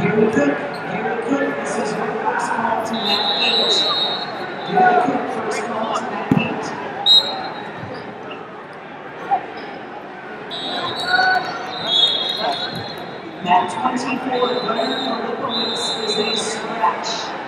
Gary Cook, Gary Cook, this is your first call to that eight. Gary Cook, first call to that eight. That 24 runner for the police is a scratch.